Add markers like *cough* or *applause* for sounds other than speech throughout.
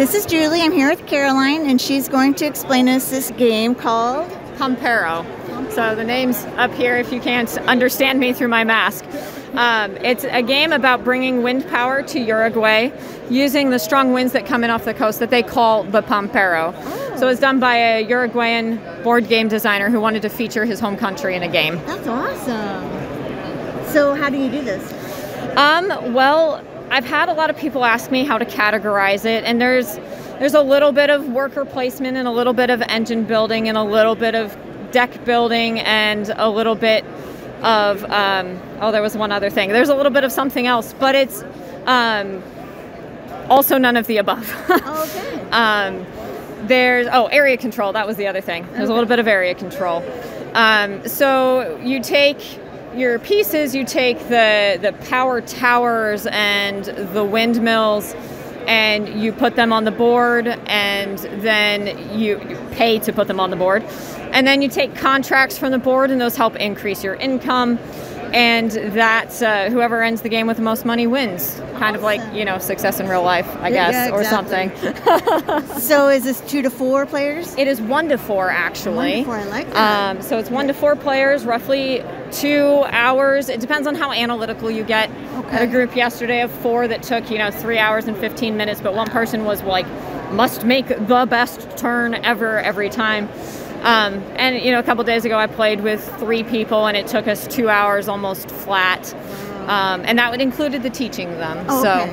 This is Julie. I'm here with Caroline, and she's going to explain us this game called Pampero. So the name's up here if you can't understand me through my mask. Um, it's a game about bringing wind power to Uruguay using the strong winds that come in off the coast that they call the Pampero. Oh. So it's done by a Uruguayan board game designer who wanted to feature his home country in a game. That's awesome. So, how do you do this? Um, well, I've had a lot of people ask me how to categorize it, and there's there's a little bit of worker placement and a little bit of engine building and a little bit of deck building and a little bit of um, oh, there was one other thing. There's a little bit of something else, but it's um, also none of the above. *laughs* okay. um, there's oh, area control. That was the other thing. There's a little bit of area control. Um, so you take your pieces, you take the the power towers and the windmills, and you put them on the board, and then you, pay to put them on the board, and then you take contracts from the board, and those help increase your income. And that uh, whoever ends the game with the most money wins. Kind of like, you know, success in real life, I guess, yeah, or something. *laughs* *laughs* So, is this two to four players? It is one to four, actually. One to four, I like that. Um, so it's one to four players, roughly two hours. It depends on how analytical you get. I had a group yesterday of four that took, you know, three hours and 15 minutes, but one person was like, must make the best turn ever every time. Um, and, you know, a couple days ago I played with three people and it took us two hours almost flat. Um, and that would included the teaching them. Oh, so. okay.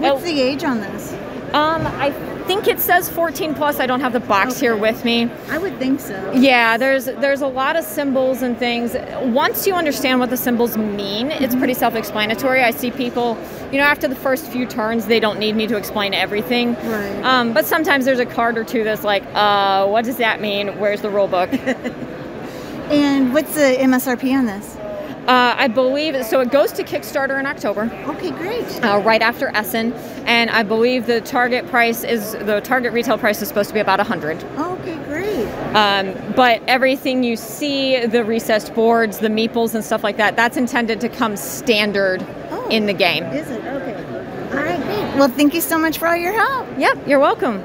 What's the age on this? Um, I think it says 14 plus. I don't have the box here with me. I would think so. Yeah, there's there's a lot of symbols and things. Once you understand what the symbols mean, it's pretty self-explanatory. I see people, you know, after the first few turns, they don't need me to explain everything. Right. Um, but sometimes there's a card or two that's like, uh, what does that mean? Where's the rule book? *laughs* And what's the MSRP on this? Uh, I believe so. It goes to Kickstarter in October. Okay, great. uh, right after Essen, and I believe the target price is the target retail price is supposed to be about a hundred. Okay, great. Um, but everything you see, the recessed boards, the meeples, and stuff like that, that's intended to come standard Oh. in the game. Is it? Okay. All right, great. Well, thank you so much for all your help. Yep, you're welcome.